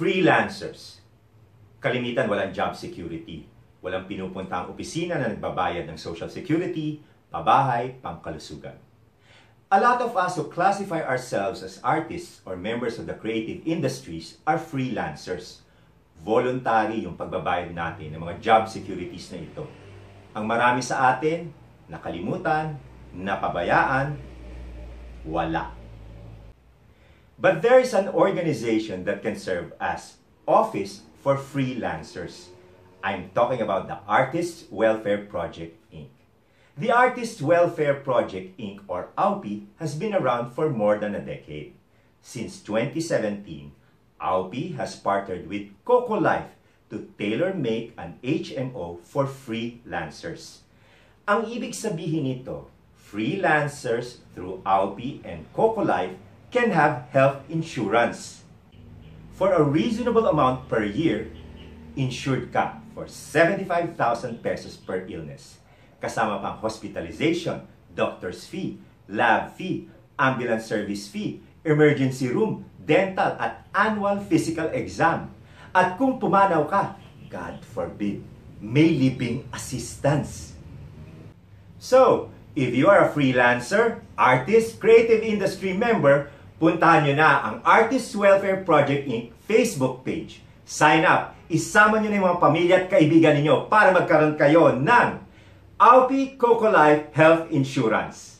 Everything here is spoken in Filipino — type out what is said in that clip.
Freelancers. Kalimitan walang job security. Walang pinupunta ang opisina na nagbabayad ng social security, pabahay, pangkalusugan. A lot of us who classify ourselves as artists or members of the creative industries are freelancers. Voluntary yung pagbabayad natin ng mga job securities na ito. Ang marami sa atin, nakalimutan, napabayaan, wala. But there is an organization that can serve as office for freelancers. I'm talking about the Artists Welfare Project, Inc. The Artists Welfare Project, Inc. or AUPI has been around for more than a decade. Since 2017, AUPI has partnered with Coco Life to tailor-make an HMO for freelancers. Ang ibig sabihin nito, freelancers through AUPI and Coco Life can have health insurance. For a reasonable amount per year, insured ka for 75,000 pesos per illness. Kasama pang hospitalization, doctor's fee, lab fee, ambulance service fee, emergency room, dental at annual physical exam. At kung pumanaw ka, God forbid, may living assistance. So, if you are a freelancer, artist, creative industry member, puntahan nyo na ang Artist Welfare Project Inc. Facebook page. Sign up, isama nyo na yung mga pamilya at kaibigan ninyo para magkaroon kayo ng Alpi Coco Life Health Insurance.